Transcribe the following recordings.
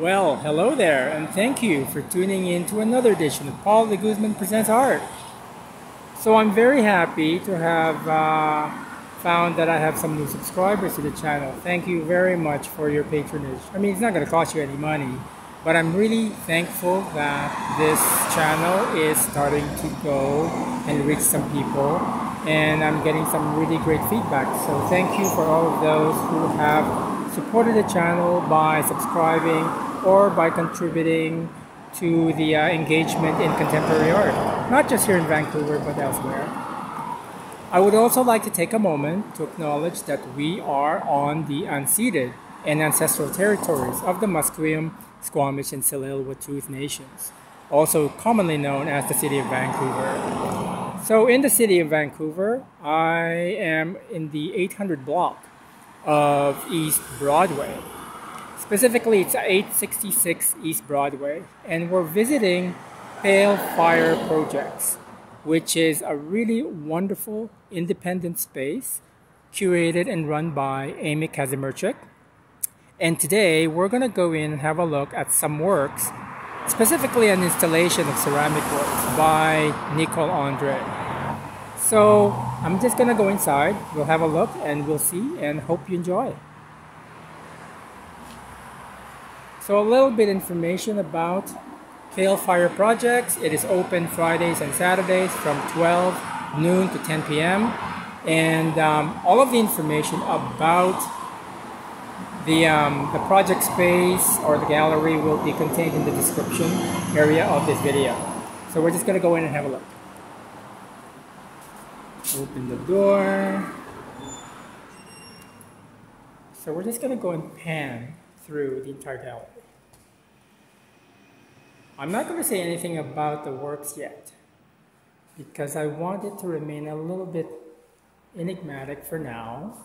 Well, hello there, and thank you for tuning in to another edition of Paul de Guzman Presents Art. So I'm very happy to have uh, found that I have some new subscribers to the channel. Thank you very much for your patronage. I mean, it's not going to cost you any money, but I'm really thankful that this channel is starting to go and reach some people, and I'm getting some really great feedback. So thank you for all of those who have supported the channel by subscribing or by contributing to the uh, engagement in contemporary art, not just here in Vancouver but elsewhere. I would also like to take a moment to acknowledge that we are on the unceded and ancestral territories of the Musqueam, Squamish, and Tsleil-Waututh nations, also commonly known as the City of Vancouver. So in the City of Vancouver, I am in the 800 block of East Broadway. Specifically, it's 866 East Broadway, and we're visiting Pale Fire Projects, which is a really wonderful independent space curated and run by Amy Kazimirchik. And today we're going to go in and have a look at some works, specifically an installation of ceramic works by Nicole Ondre. So I'm just going to go inside, we'll have a look and we'll see and hope you enjoy. So a little bit information about Pale Fire Projects. It is open Fridays and Saturdays from 12 noon to 10 p.m. And um, all of the information about the, um, the project space or the gallery will be contained in the description area of this video. So we're just going to go in and have a look. Open the door. So we're just going to go and pan through the entire gallery. I'm not going to say anything about the works yet because I want it to remain a little bit enigmatic for now.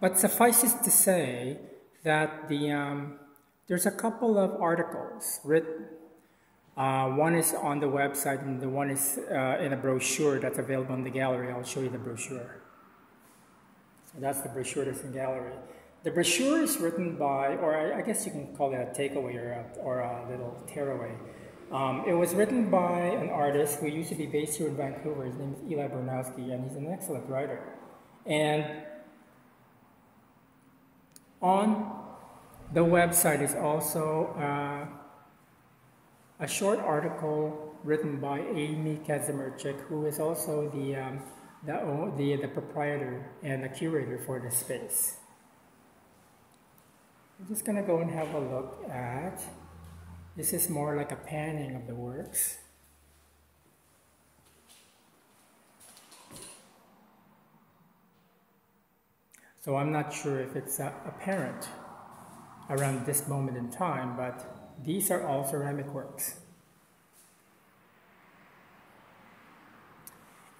But suffices to say that the um, there's a couple of articles written. Uh, one is on the website and the one is uh, in a brochure that's available in the gallery. I'll show you the brochure. That's the brochure that's in gallery. The brochure is written by, or I, guess you can call it a takeaway or a, or a little tearaway. Um, it was written by an artist who used to be based here in Vancouver. His name is Eli Bornowsky, and he's an excellent writer. And on the website is also uh, a short article written by Amy Kazimirchik, who is also the um, the, the, the proprietor and the curator for the space. I'm just going to go and have a look at, this is more like a panning of the works. So I'm not sure if it's uh, apparent around this moment in time, but these are all ceramic works.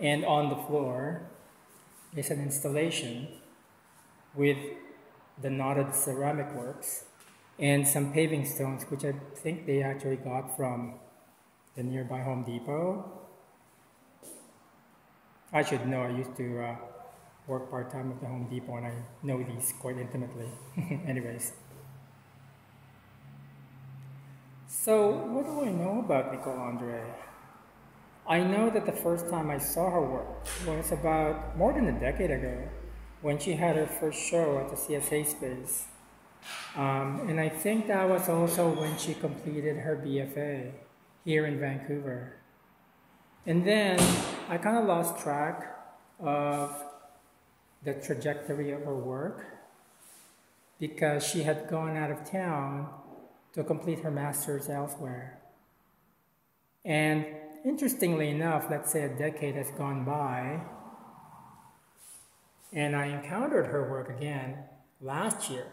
And on the floor is an installation with the knotted ceramic works and some paving stones, which I think they actually got from the nearby Home Depot. I should know, I used to uh, work part-time at the Home Depot and I know these quite intimately. Anyways. So, what do I know about Nicole Ondre? I know that the first time I saw her work was about more than a decade ago when she had her first show at the CSA space. Um, and I think that was also when she completed her BFA here in Vancouver. And then I kind of lost track of the trajectory of her work because she had gone out of town to complete her master's elsewhere. And interestingly enough, let's say a decade has gone by, and I encountered her work again last year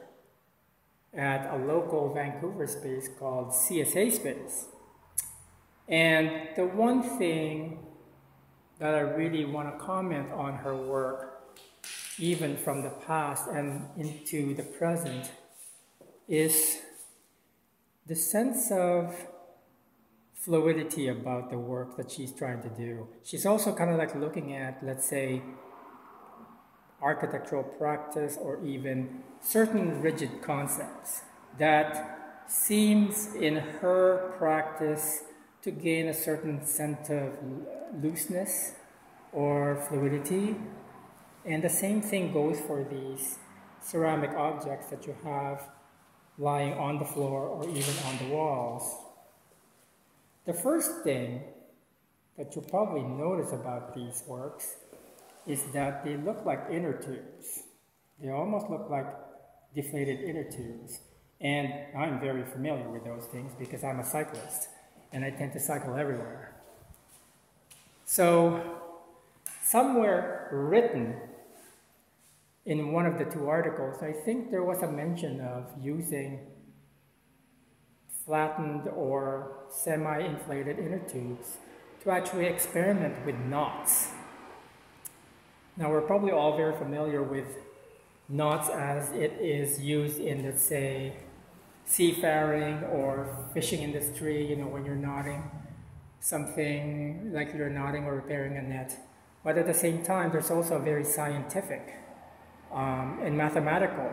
at a local Vancouver space called CSA Space. And the one thing that I really want to comment on her work, even from the past and into the present, is the sense of fluidity about the work that she's trying to do. She's also kind of like looking at, let's say, architectural practice or even certain rigid concepts that seems in her practice to gain a certain sense of looseness or fluidity. And the same thing goes for these ceramic objects that you have lying on the floor or even on the walls. The first thing that you'll probably notice about these works is that they look like inner tubes. They almost look like deflated inner tubes. And I'm very familiar with those things because I'm a cyclist and I tend to cycle everywhere. So, somewhere written in one of the two articles, I think there was a mention of using flattened or semi-inflated inner tubes to actually experiment with knots. Now we're probably all very familiar with knots as it is used in, let's say, seafaring or fishing industry, you know, when you're knotting something like you're knotting or repairing a net. But at the same time, there's also a very scientific um, and mathematical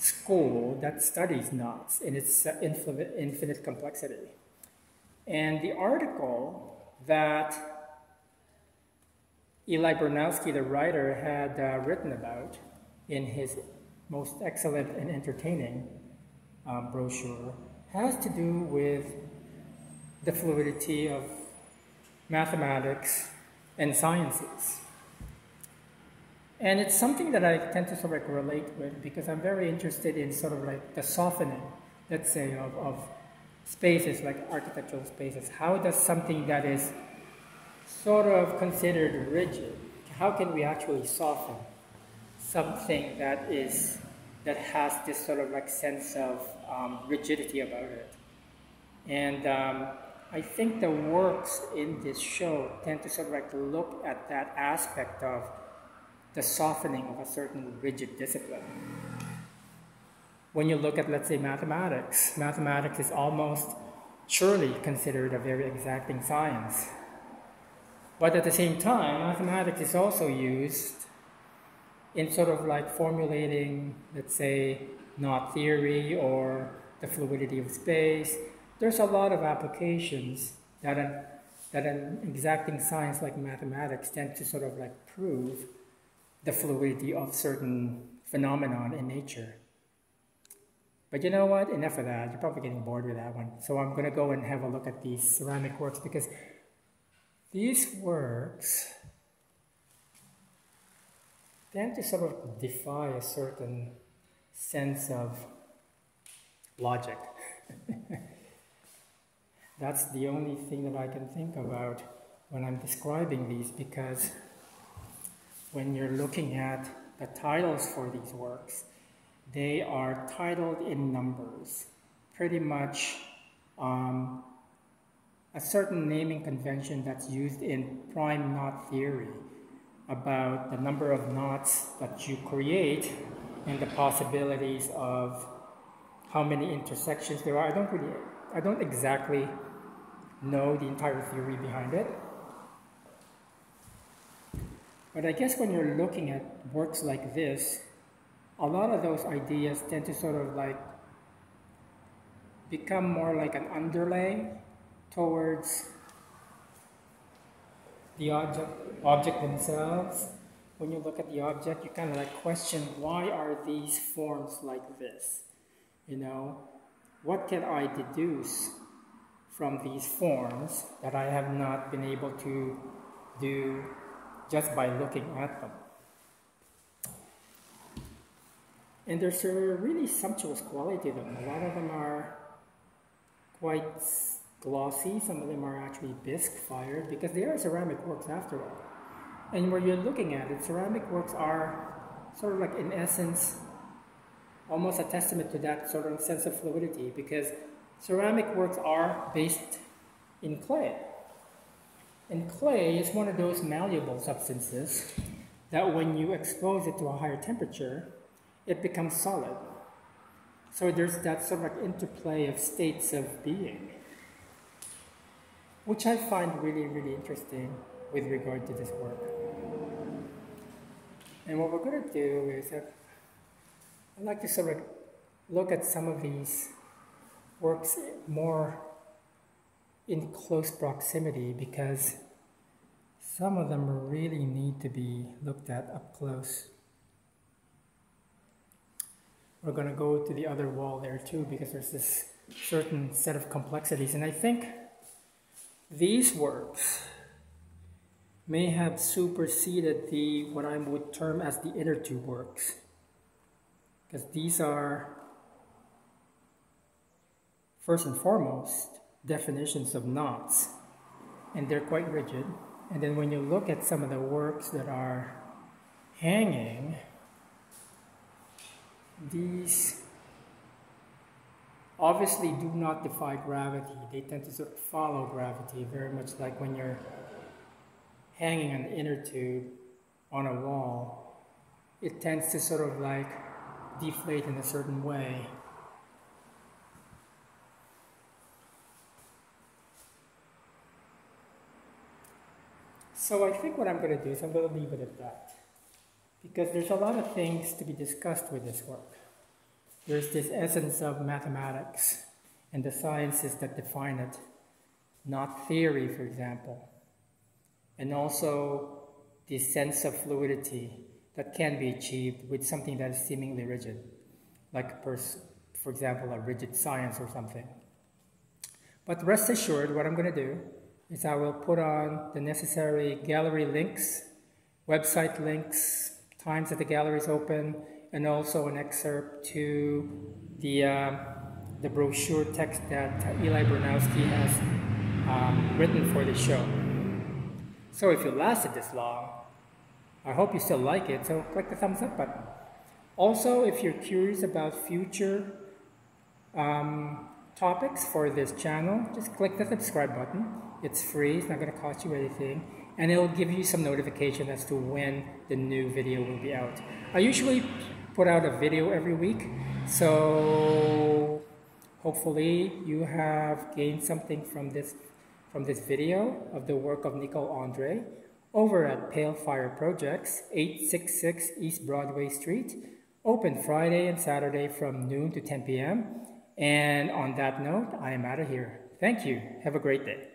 school that studies knots in its infinite, complexity. And the article that Eli Bornowsky, the writer, had uh, written about in his most excellent and entertaining um, brochure has to do with the fluidity of mathematics and sciences. And it's something that I tend to sort of relate with because I'm very interested in sort of like the softening, let's say, of, of spaces like architectural spaces. How does something that is sort of considered rigid, how can we actually soften something that is that has this sort of like sense of um, rigidity about it? And um, I think the works in this show tend to sort of like look at that aspect of the softening of a certain rigid discipline. When you look at, let's say, mathematics, mathematics is almost surely considered a very exacting science. But at the same time, mathematics is also used in sort of like formulating, let's say, knot theory or the fluidity of space. There's a lot of applications that an, that an exacting science like mathematics tend to sort of like prove the fluidity of certain phenomenon in nature. But you know what? Enough of that. You're probably getting bored with that one. So I'm going to go and have a look at these ceramic works because these works tend to sort of defy a certain sense of logic. That's the only thing that I can think about when I'm describing these because when you're looking at the titles for these works, they are titled in numbers, pretty much um, a certain naming convention that's used in prime knot theory about the number of knots that you create and the possibilities of how many intersections there are. I don't really, I don't exactly know the entire theory behind it. But I guess when you're looking at works like this, a lot of those ideas tend to sort of like become more like an underlay towards the object, object themselves. When you look at the object, you kind of like question why are these forms like this? You know, what can I deduce from these forms that I have not been able to do just by looking at them? And there's a really sumptuous quality to them. A lot of them are quite glossy. Some of them are actually bisque fired because they are ceramic works after all. And where you're looking at it, ceramic works are sort of like in essence almost a testament to that sort of sense of fluidity because ceramic works are based in clay. And clay is one of those malleable substances that when you expose it to a higher temperature, it becomes solid. So there's that sort of like interplay of states of being which I find really, really interesting with regard to this work. And what we're going to do is uh, I'd like to sort of look at some of these works more in close proximity because some of them really need to be looked at up close. We're going to go to the other wall there too because there's this certain set of complexities and I think these works may have superseded the what I would term as the inner two works because these are first and foremost definitions of knots and they're quite rigid. And then when you look at some of the works that are hanging these obviously do not defy gravity. They tend to sort of follow gravity very much like when you're hanging an inner tube on a wall, it tends to sort of like deflate in a certain way. So I think what I'm going to do is I'm going to leave it at that. Because there's a lot of things to be discussed with this work. There's this essence of mathematics and the sciences that define it, knot theory, for example and also the sense of fluidity that can be achieved with something that is seemingly rigid, like, for example, a rigid science or something. But rest assured, what I'm going to do is I will put on the necessary gallery links, website links, times that the gallery is open, and also an excerpt to the, uh, the brochure text that Eli Bornowsky has um, written for the show. So if you lasted this long, I hope you still like it, so click the thumbs up button. Also, if you're curious about future um, topics for this channel, just click the subscribe button. It's free, it's not going to cost you anything, and it'll give you some notification as to when the new video will be out. I usually put out a video every week, so hopefully you have gained something from this from this video of the work of Nicole Ondre over at Pale Fire Projects, 866 East Broadway Street, open Friday and Saturday from noon to 10 p.m. And on that note, I am out of here. Thank you. Have a great day.